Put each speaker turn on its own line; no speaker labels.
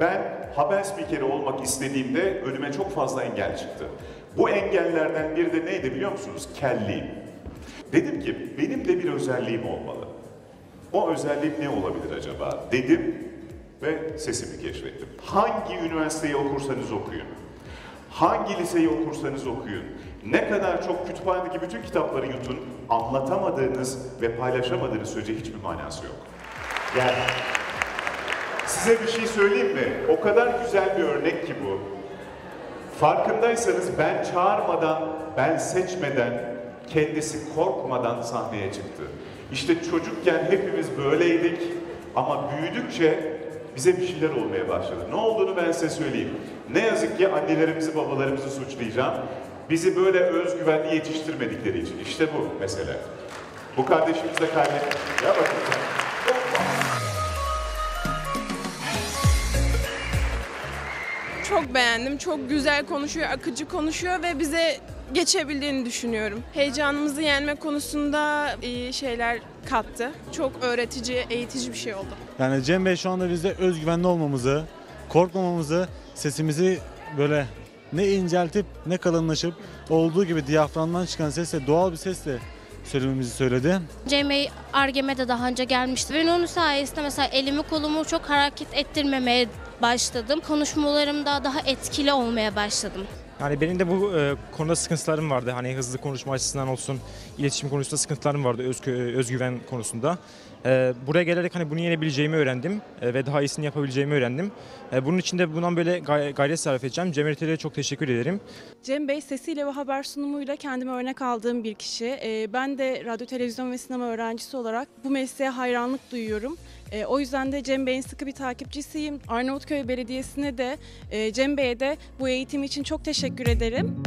Ben haber spikeri olmak istediğimde önüme çok fazla engel çıktı. Bu engellerden biri de neydi biliyor musunuz? Kelliğim. Dedim ki benim de bir özelliğim olmalı. O özelliğim ne olabilir acaba dedim ve sesimi keşfettim. Hangi üniversiteyi okursanız okuyun, hangi liseyi okursanız okuyun, ne kadar çok kütüphanedeki bütün kitapları yutun, anlatamadığınız ve paylaşamadığınız sürece hiçbir manası yok. Yani Size bir şey söyleyeyim mi? O kadar güzel bir örnek ki bu. Farkındaysanız ben çağırmadan, ben seçmeden, kendisi korkmadan sahneye çıktı. İşte çocukken hepimiz böyleydik ama büyüdükçe bize bir şeyler olmaya başladı. Ne olduğunu ben size söyleyeyim. Ne yazık ki annelerimizi, babalarımızı suçlayacağım. Bizi böyle özgüvenli yetiştirmedikleri için. İşte bu mesele. Bu kardeşimiz de kaybetmiş. Ya bakın.
Çok beğendim. Çok güzel konuşuyor, akıcı konuşuyor ve bize geçebildiğini düşünüyorum. Heyecanımızı yenme konusunda iyi şeyler kattı. Çok öğretici, eğitici bir şey oldu.
Yani Cem Bey şu anda bize özgüvenli olmamızı, korkmamamızı, sesimizi böyle ne inceltip ne kalınlaşıp olduğu gibi diyaframdan çıkan sesle doğal bir sesle söylememizi söyledi.
Cem Bey Argem'e de daha önce gelmişti. Ben onun sayesinde mesela elimi kolumu çok hareket ettirmemeye başladım. Konuşmalarımda daha etkili olmaya başladım.
Yani benim de bu e, konuda sıkıntılarım vardı. Hani hızlı konuşma açısından olsun, iletişim konusunda sıkıntılarım vardı özgü- özgüven konusunda. E, buraya gelerek hani bunu yenebileceğimi öğrendim e, ve daha iyisini yapabileceğimi öğrendim. E, bunun için de bundan böyle gay- gayret sarf edeceğim. Cem Ertel'e çok teşekkür ederim.
Cem Bey sesiyle ve haber sunumuyla kendime örnek aldığım bir kişi. Ee, Ben de radyo, televizyon ve sinema öğrencisi olarak bu mesleğe hayranlık duyuyorum. Ee, O yüzden de Cem Bey'in sıkı bir takipçisiyim. Arnavutköy Belediyesi'ne de e, Cem Bey'e de bu eğitim için çok teşekkür ederim.